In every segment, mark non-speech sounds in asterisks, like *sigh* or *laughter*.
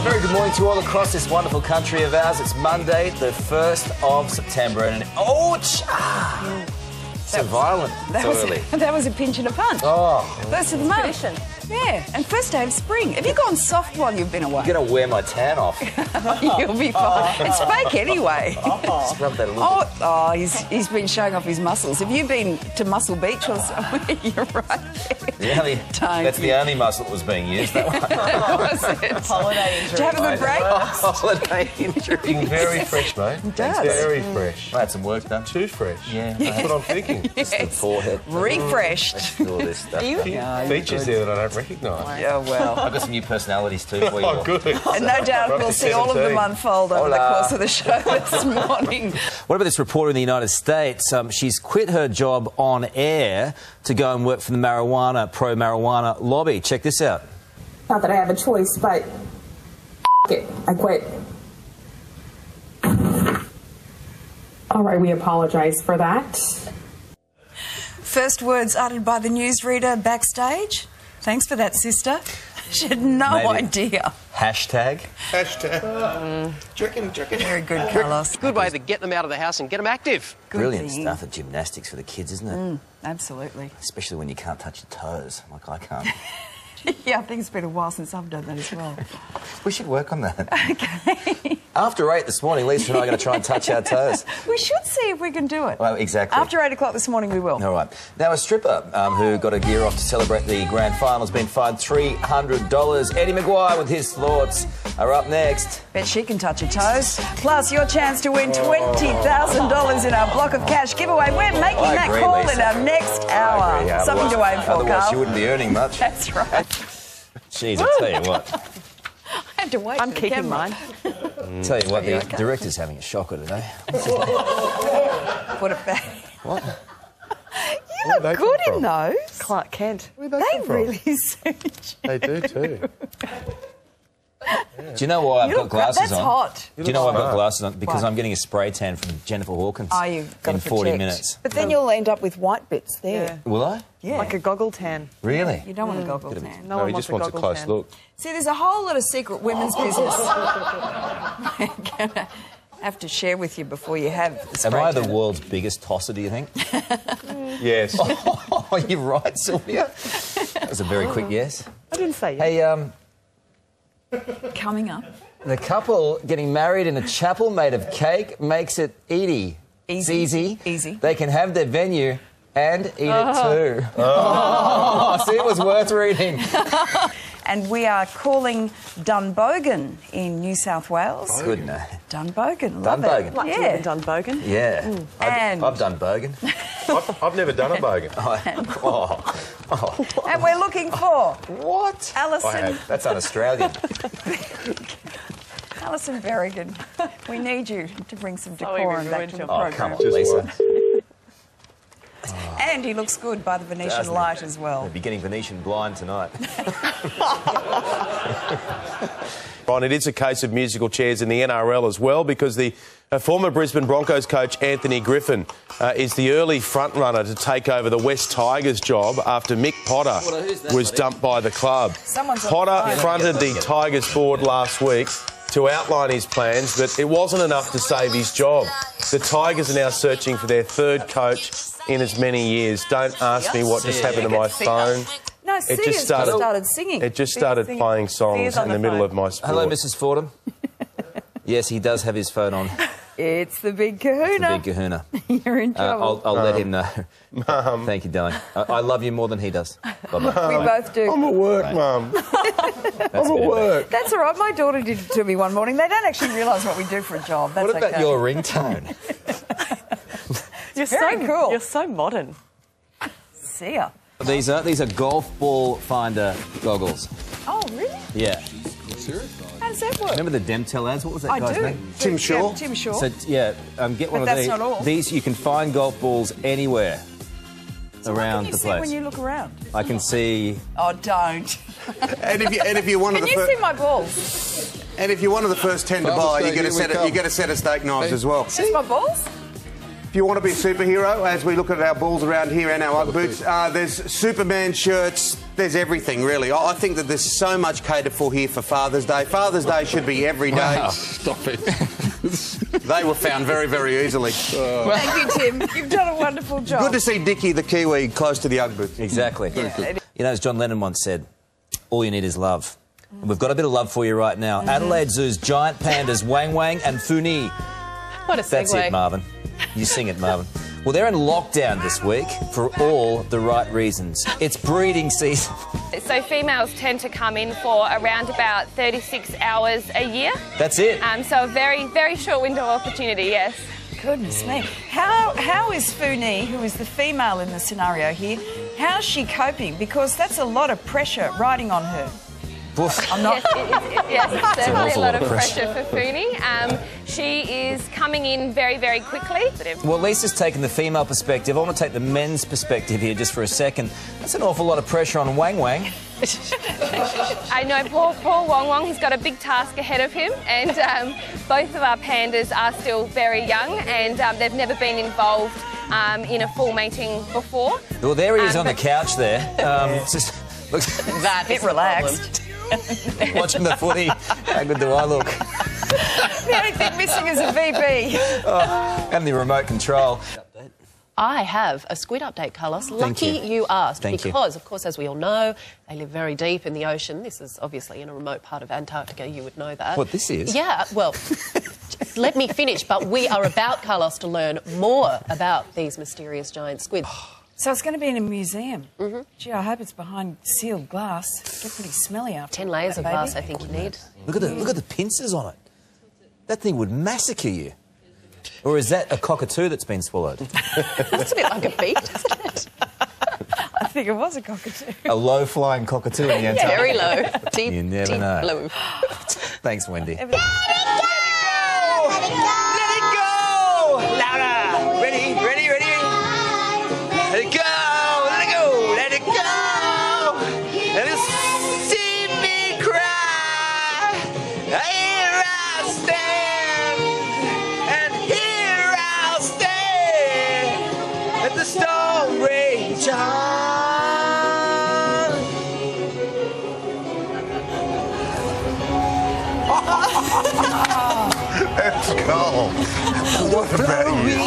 A very good morning to all across this wonderful country of ours. It's Monday, the 1st of September, and oh, so violent, *laughs* That so was, early. *laughs* that was a pinch and a punch. Oh, First of the month. Yeah, and first day of spring. Have you gone soft while you've been away? I'm gonna wear my tan off. *laughs* You'll be fine. Oh. It's fake anyway. Just rub that a little Oh, oh, he's, he's been showing off his muscles. Have you been to Muscle Beach or somewhere? You're right. bit. The only, Don't that's the only muscle that was being used. That one. Was it? Holiday injury. Did you have a good break? Holiday injury. Very fresh, mate. does. Very fresh. I had some work done. Too fresh. Yeah. That's what I'm thinking. The forehead. Refreshed. All this stuff. Yeah, Features there that I don't recognise. Yeah, well. I've got some new personalities too for you. Oh, good. And no doubt we'll Roughly see all of them unfold over the course of the show *laughs* this morning. What about this reporter in the United States? Um, she's quit her job on air to go and work for the marijuana, pro marijuana lobby. Check this out. Not that I have a choice, but it. I quit. All right, we apologize for that. First words uttered by the newsreader backstage. Thanks for that, sister. *laughs* She had no Maybe. idea. Hashtag. Hashtag. Mm. Very good, Carlos. Good way to get them out of the house and get them active. Good Brilliant thing. stuff at gymnastics for the kids, isn't it? Mm, absolutely. Especially when you can't touch your toes, like I can't. *laughs* Yeah, I think it's been a while since I've done that as well. we should work on that. *laughs* Okay. After eight this morning, Lisa and I are going to try and touch our *laughs* toes. We should see if we can do it. Well, exactly. After 8 o'clock this morning, we will. All right. Now, a stripper um, who got a gear off to celebrate the grand final has been fined $300. Eddie McGuire with his thoughts are up next. Bet she can touch her toes. Plus, your chance to win $20,000 in our block of cash giveaway. We're making I that agree, call Lisa. in our next hour. Agree, yeah, Something to otherwise- aim for, Otherwise, Karl. you wouldn't be earning much. *laughs* That's right. Jeez, I tell you what. *laughs* I have to wait. I'm for the keeping camera. Mine. Tell you what, the okay? director's having a shocker today. Put *laughs* it back. What? You look *laughs* good in those. Clark Kent. Where'd they They come from? really *laughs* suit you. They do too. Do you know why I've got look great. glasses That's on? hot. Do you know why I've got glasses on? Because Why? I'm getting a spray tan from Jennifer Hawkins Oh, you've got in 40 protect. minutes. But then you'll end up with white bits there. Will I? Yeah. Like a goggle tan. Really? you don't want a goggle tan. No, No, one he wants just wants a goggle close tan. look. See, there's a whole lot of secret women's business. *laughs* *laughs* We're gonna have to share with you before you have the Am spray I the tan. world's biggest tosser, do you think? *laughs* Yes. oh, you're right, Sylvia. That was a very quick yes. I didn't say yes. Hey, um, coming up? the couple getting married in a chapel made of cake makes it easy. It's Easy. easy. Easy. They can have their venue and eat it oh. too. Oh. *laughs* see, it was worth reading. *laughs* And we are calling Dunbogan in New South Wales. Good, no? Dunbogan. Love Dunbogan. It. Like Yeah. live in Dunbogan. Yeah. I've, And- I've done Bogan. *laughs* I've, I've never done a bogan. *laughs* oh, oh. And we're looking for What? I Alison, have. That's un-Australian. *laughs* Alison Berrigan. We need you to bring some Oh, decorum back to the your- Oh, come on, Lisa. Once. And he looks good by the Venetian Doesn't he? light as well. We'll be getting Venetian blind tonight. *laughs* *laughs* Ron, it is a case of musical chairs in the NRL as well because the uh, former Brisbane Broncos coach Anthony Griffin uh, is the early front runner to take over the West Tigers job after Mick Potter who's that, was buddy? dumped by the club. Someone's Potter the fronted the Tigers board last week to outline his plans, but it wasn't enough to save his job. The Tigers are now searching for their third coach in as many years. Don't ask me what just happened to my phone. No, It just started, started singing. It just started singing. playing songs Sia's in the, the middle of my sport. Hello, Mrs. Fordham. *laughs* yes, he does have his phone on. It's the big Kahuna. The kahuna. big kahuna. *laughs* You're in Uh, trouble. I'll, I'll let him know. Mum. Thank you, darling. I, I love you more than he does. Bye-bye. we both do. I'm at work, Mum. *laughs* That's I'm at work. That's all right. My daughter did it to me one morning. They don't actually realise what we do for a job. That's What about okay. your ringtone? You're Very so cool. You're so modern. *laughs* Sia. these are these are golf ball finder goggles. Oh, really? Yeah. How does that work? Remember the Demtel ads? What was that I guy's do. name? Tim Shaw. Tim Shaw. So yeah, um, get one But of that's these. not all. These you can find golf balls anywhere around What can you the see place. when you look around? I can see. Oh, don't. And if you and if you're one Can of the you see my balls? and if you're one of the first ten to buy, you Steak, get a set of, come. you get a set of steak knives as well. Just my balls? If you want to be a superhero, as we look at our balls around here and our Ugg boots, uh, there's Superman shirts, there's everything really. I I think that there's so much catered for here for Father's Day. Father's Day should be every day. Stop it. *laughs* *laughs* They were found very, very easily. Thank you, Tim. You've done a wonderful job. Good to see Dickie the Kiwi close to the Ugg boots. Exactly. Yeah, You know, as John Lennon once said, all you need is love. And we've got a bit of love for you right now. Adelaide Zoo's giant pandas Wang Wang and Funi. What a segue. That's it, Marvin. You sing it, Marvin. Well, they're in lockdown this week for all the right reasons. It's breeding season. So females tend to come in for around about 36 hours a year. That's it. Um, so a very, very short window of opportunity, yes. Goodness me. How how is Funi, who is the female in the scenario here, how's she coping? Because that's a lot of pressure riding on her. Woof. I'm not. Yes, it, it, it, yes, it's certainly a lot lot of of pressure. pressure for Funi. Um, she is coming in very, very quickly. Well, Lisa's taken the female perspective. I want to take the men's perspective here just for a second. That's an awful lot of pressure on Wang Wang. *laughs* I know poor, poor Wong Wong, he's got a big task ahead of him, and um, both of our pandas are still very young and um, they've never been involved um, in a full mating before. Well, there he is Um, on the couch there. Um, just looks That *laughs* bit relaxed. watching the footy. How good do I look? *laughs* The only thing missing is a VB. And the remote control. I have a squid update, Carlos. Thank Lucky you. asked Thank you. because, of course, as we all know, they live very deep in the ocean. This is obviously in a remote part of Antarctica. You would know that. What this is? Yeah. Well, *laughs* let me finish. But we are about, Carlos, to learn more about these mysterious giant squids. So it's going to be in a museum. Mm-hmm. Gee, I hope it's behind sealed glass. Get pretty smelly after Ten layers of that, glass, I baby. think you need. Look at the look at the pincers on it. That thing would massacre you. Or is that a cockatoo that's been swallowed? *laughs* That's a bit like a beak, doesn't it? I think it was a cockatoo. a low flying cockatoo in the Antarctica. Very low. Deep, You never deep know. blue. Thanks, Wendy. Let's go. What about you?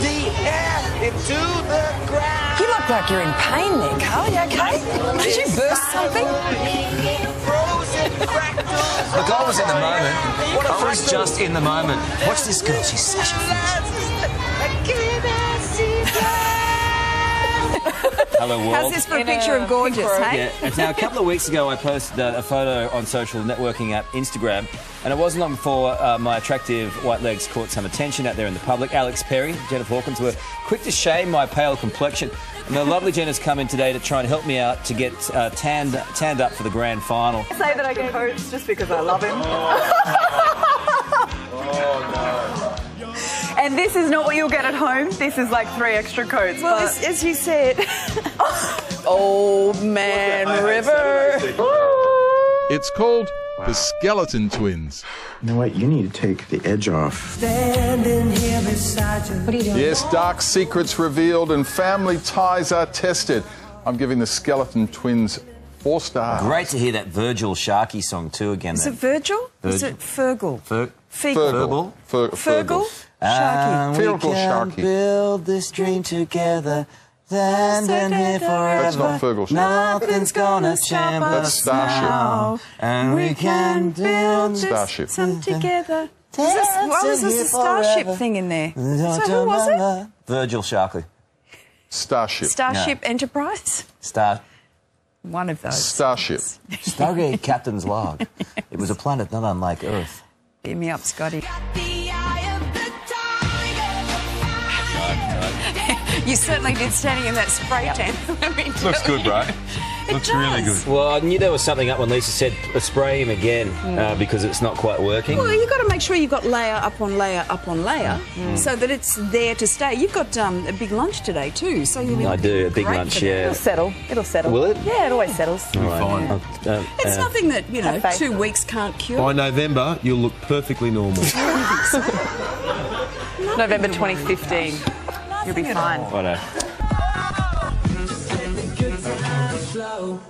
The air, into the ground. You look like you're in pain there, Karl. You okay? Did you burst something? Frozen. Look, I was in the moment. What if Chris just in the moment? Watch this girl. She's such a Sasha Hello, world. How's this for a picture of gorgeous, hey? Yeah, it's now a couple of weeks ago I posted uh, a photo on social networking app Instagram, and it wasn't long before uh, my attractive white legs caught some attention out there in the public. Alex Perry, Jennifer Hawkins were quick to shame my pale complexion, and the lovely Jen has come in today to try and help me out to get uh, tanned tanned up for the grand final. I Say that I get coached just because I love him. *laughs* And this is not what you'll get at home. This is like three extra coats. Well, but- as, as you said, *laughs* Old Man River. It's called the Skeleton Twins. You know what? You need to take the edge off. Yes, dark secrets revealed and family ties are tested. I'm giving the Skeleton Twins four stars. Great to hear that Virgil Sharkey song too again. is then. it Virgil? Is it Fergal? Fer- Fegal. Fergal. Fer- Fergal? And Sharky. we Fergal can Sharkey. build this dream together. Standing here forever. That's not Fergal Nothing's gonna champ That's us Starship. now. And we can build Starship. Some together. Is this, why was this a Starship forever. thing in there? So who was it? Virgil Sharkley. Starship. Starship Enterprise? Star. One of those. Starship. Stargate Captain's Log. It was a planet not unlike Earth. Beat me up, Scotty. You certainly did standing in that spray tan. Let me tell Looks good, you. *laughs* bro. Looks really good. Well, I knew there was something up when Lisa said uh, spray him again uh, because it's not quite working. Well, you've got to make sure you've got layer up on layer up on layer so that it's there to stay. You've got um, a big lunch today too, so you'll be I do, a big lunch, yeah. It'll settle. It'll settle. Will it? Yeah, it always settles. All right. Uh, uh, It's uh, nothing that, you know, two weeks can't cure. By November, you'll look perfectly normal. *laughs* November 2015. You'll be fine. Righto.